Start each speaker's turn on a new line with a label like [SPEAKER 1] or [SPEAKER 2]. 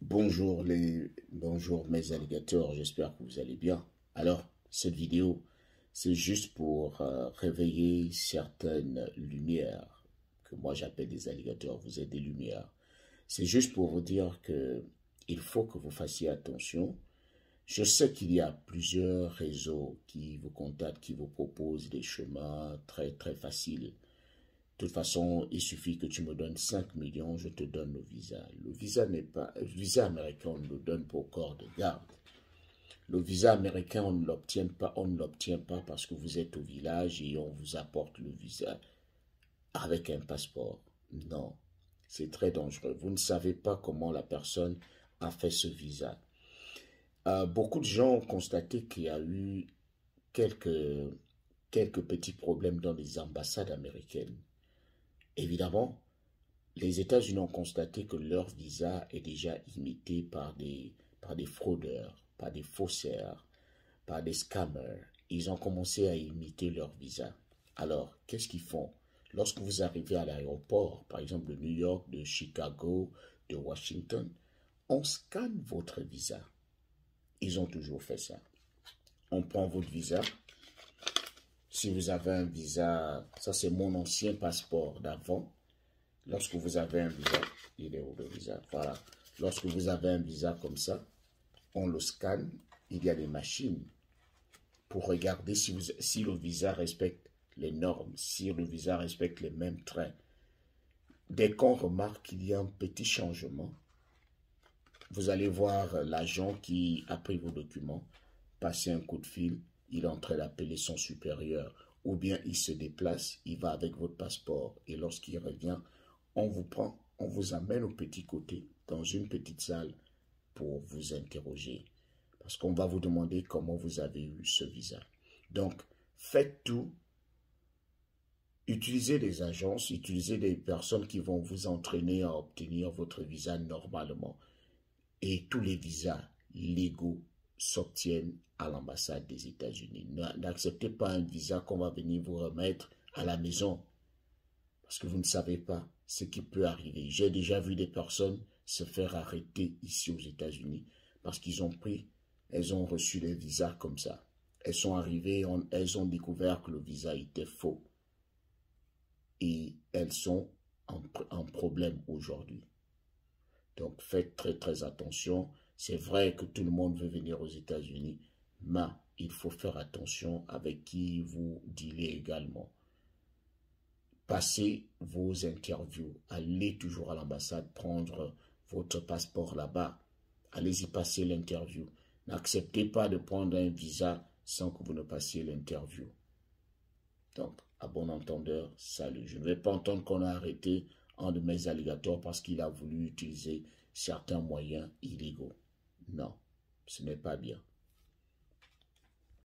[SPEAKER 1] Bonjour les bonjour mes alligators, j'espère que vous allez bien. Alors, cette vidéo, c'est juste pour euh, réveiller certaines lumières que moi j'appelle des alligators, vous êtes des lumières. C'est juste pour vous dire que il faut que vous fassiez attention. Je sais qu'il y a plusieurs réseaux qui vous contactent, qui vous proposent des chemins très très faciles toute façon, il suffit que tu me donnes 5 millions, je te donne le visa. Le visa n'est pas, le visa américain, on le donne pour corps de garde. Le visa américain, on ne l'obtient pas, on ne l'obtient pas parce que vous êtes au village et on vous apporte le visa avec un passeport. Non, c'est très dangereux. Vous ne savez pas comment la personne a fait ce visa. Euh, beaucoup de gens ont constaté qu'il y a eu quelques, quelques petits problèmes dans les ambassades américaines. Évidemment, les États-Unis ont constaté que leur visa est déjà imité par des, par des fraudeurs, par des faussaires, par des scammers. Ils ont commencé à imiter leur visa. Alors, qu'est-ce qu'ils font? Lorsque vous arrivez à l'aéroport, par exemple de New York, de Chicago, de Washington, on scanne votre visa. Ils ont toujours fait ça. On prend votre visa, si vous avez un visa, ça c'est mon ancien passeport d'avant. Lorsque vous avez un visa, il est où le visa Voilà. Lorsque vous avez un visa comme ça, on le scanne. Il y a des machines pour regarder si, si le visa respecte les normes, si le visa respecte les mêmes trains. Dès qu'on remarque qu'il y a un petit changement, vous allez voir l'agent qui a pris vos documents, passer un coup de fil, il est en son supérieur, ou bien il se déplace, il va avec votre passeport, et lorsqu'il revient, on vous prend, on vous amène au petit côté, dans une petite salle, pour vous interroger. Parce qu'on va vous demander comment vous avez eu ce visa. Donc, faites tout. Utilisez des agences, utilisez des personnes qui vont vous entraîner à obtenir votre visa normalement. Et tous les visas légaux s'obtiennent à l'ambassade des États-Unis. N'acceptez pas un visa qu'on va venir vous remettre à la maison. Parce que vous ne savez pas ce qui peut arriver. J'ai déjà vu des personnes se faire arrêter ici aux États-Unis parce qu'ils ont pris, elles ont reçu des visas comme ça. Elles sont arrivées, elles ont découvert que le visa était faux. Et elles sont en, en problème aujourd'hui. Donc faites très très attention. C'est vrai que tout le monde veut venir aux États-Unis, mais il faut faire attention avec qui vous dealez également. Passez vos interviews. Allez toujours à l'ambassade prendre votre passeport là-bas. Allez-y passer l'interview. N'acceptez pas de prendre un visa sans que vous ne passiez l'interview. Donc, à bon entendeur, salut. Je ne vais pas entendre qu'on a arrêté un de mes alligators parce qu'il a voulu utiliser certains moyens illégaux. Non, ce n'est pas bien.